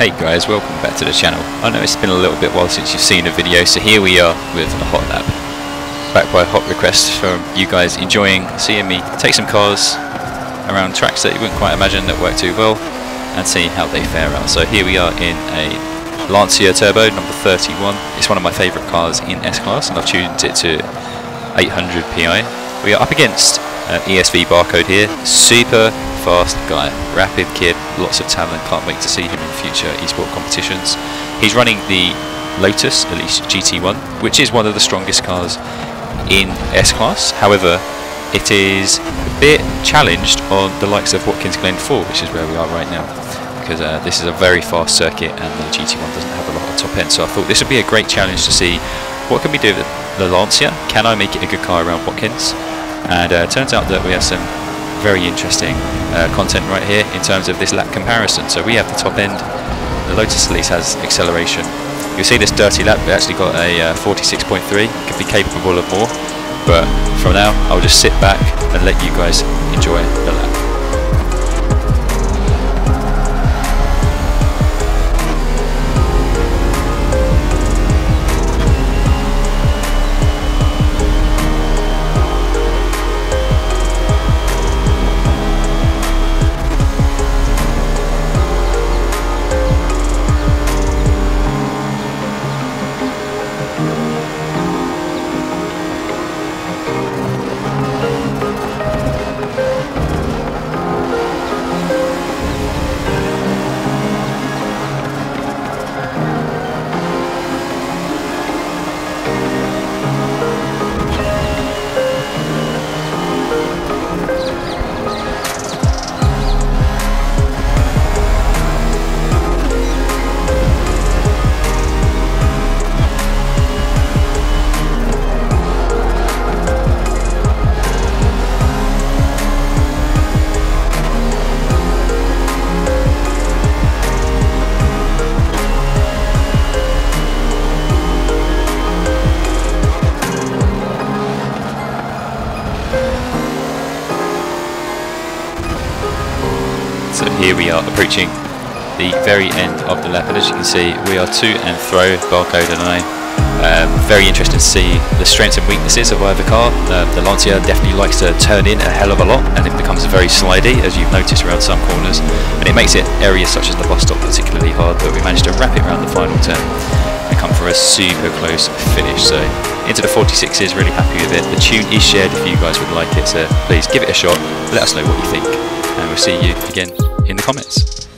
Hey guys, welcome back to the channel. I know it's been a little bit while since you've seen a video, so here we are with a hot lap. Back by a hot request from you guys enjoying seeing me take some cars around tracks that you wouldn't quite imagine that work too well and see how they fare out. So here we are in a Lancia Turbo number 31. It's one of my favourite cars in S-Class and I've tuned it to 800 PI. We are up against uh, an ESV barcode here, super fast guy, rapid kid, lots of talent, can't wait to see him in future esport competitions. He's running the Lotus Elise GT1, which is one of the strongest cars in S-Class, however it is a bit challenged on the likes of Watkins Glen Full, which is where we are right now, because uh, this is a very fast circuit and the GT1 doesn't have a lot of top end, so I thought this would be a great challenge to see what can we do with the Lancia, can I make it a good car around Watkins, and uh, turns out that we have some very interesting uh, content right here in terms of this lap comparison. So we have the top end, the Lotus Elise has acceleration. You'll see this dirty lap, we actually got a uh, 46.3, could be capable of more, but from now I'll just sit back and let you guys enjoy the lap. So here we are approaching the very end of the lap and as you can see we are to and fro, barcode and I. Um, very interesting to see the strengths and weaknesses of either car. Um, the Lancia definitely likes to turn in a hell of a lot and it becomes very slidey as you've noticed around some corners and it makes it areas such as the bus stop particularly hard but we managed to wrap it around the final turn and come for a super close finish so into the 46s really happy with it the tune is shared if you guys would like it so please give it a shot let us know what you think and we'll see you again in the comments.